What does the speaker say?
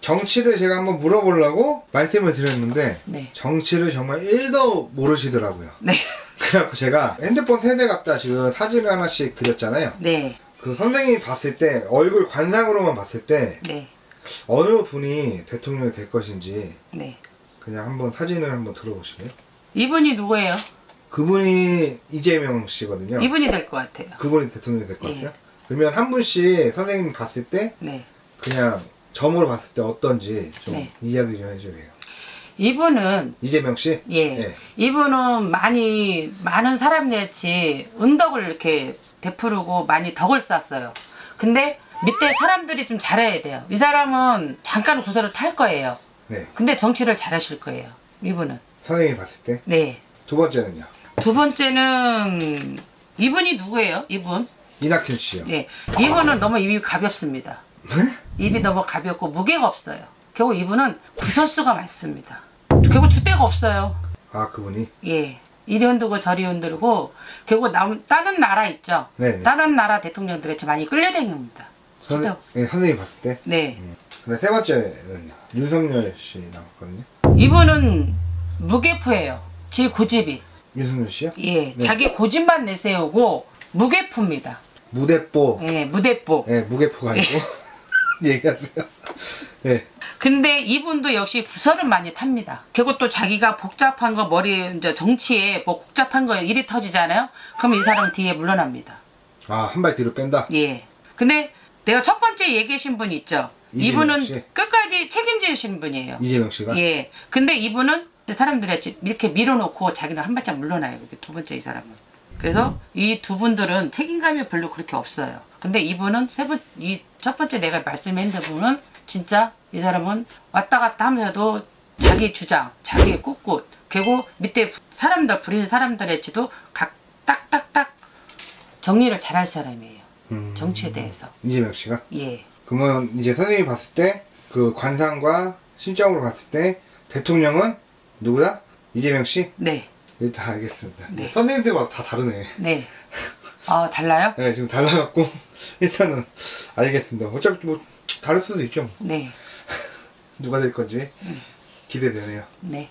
정치를 제가 한번 물어보려고 말씀을 드렸는데 네. 정치를 정말 1도 모르시더라고요. 네. 그래갖고 제가 핸드폰 세대 갖다 지금 사진을 하나씩 드렸잖아요. 네. 그 선생님이 봤을 때 얼굴 관상으로만 봤을 때 네. 어느 분이 대통령이 될 것인지 네. 그냥 한번 사진을 한번 들어보시게요. 이분이 누구예요? 그분이 이재명 씨거든요. 이분이 될 것 같아요. 그분이 대통령이 될 것 예. 같아요. 그러면 한 분씩 선생님이 봤을 때 네. 그냥 점으로 봤을 때 어떤지 좀 네. 이야기 좀 해주세요. 이분은 이재명 씨? 예. 예. 이분은 많이 많은 사람같이 은덕을 이렇게 베푸르고 많이 덕을 쌓았어요. 근데 밑에 사람들이 좀 잘해야 돼요. 이 사람은 잠깐 구설을 탈 거예요. 네. 근데 정치를 잘하실 거예요. 이분은. 선생님이 봤을 때. 네. 두 번째는요. 두 번째는 이분이 누구예요? 이분. 이낙연 씨요. 예. 이분은 너무 입이 가볍습니다. 입이 너무 가볍고 무게가 없어요. 결국 이분은 구설수가 많습니다. 결국 주대가 없어요. 아 그분이. 예. 이리 흔들고 저리 흔들고 결국 남, 다른 나라 있죠. 네네. 다른 나라 대통령들에 좀 많이 끌려다닙니다. 선, 예, 선생님이 봤을 때. 네. 음. 근데 세 번째는요. 윤석열 씨 나왔거든요. 이분은 무게포예요. 지 고집이. 윤석열 씨요? 예. 네. 자기 고집만 내세우고 무게포입니다. 무대뽀. 예. 무대포. 예, 무게포가 아니고. 얘기하세요. 예. 근데 이분도 역시 구설은 많이 탑니다. 결국 또 자기가 복잡한 거 머리 이제 정치에 뭐 복잡한 거 일이 터지잖아요. 그럼 이 사람은 뒤에 물러납니다. 아, 한 발 뒤로 뺀다? 예. 근데 내가 첫 번째 얘기하신 분 있죠. 이분은 씨? 끝까지 책임지신 분이에요. 이재명 씨가? 예. 근데 이분은 사람들이 이렇게 밀어놓고 자기는 한 발짝 물러나요. 두 번째 이 사람은. 그래서 이 두 분들은 책임감이 별로 그렇게 없어요. 근데 이분은 세 번, 이 첫 번째 내가 말씀했는 분은 진짜 이 사람은 왔다 갔다 하면서도 자기 주장, 자기 꿋꿋, 그리고 밑에 사람들, 부리는 사람들에지도 각 딱 딱 딱 정리를 잘 할 사람이에요. 음, 정치에 대해서. 이재명 씨가? 예. 그러면 이제 선생님이 봤을 때 그 관상과 신점으로 봤을 때 대통령은 누구다? 이재명 씨? 네. 네, 다 알겠습니다. 네. 선생님들마다 다 다르네. 네. 아, 달라요? 네, 지금 달라갖고 일단은 알겠습니다. 어차피 뭐 다를 수도 있죠. 네. 누가 될 건지 기대되네요. 네.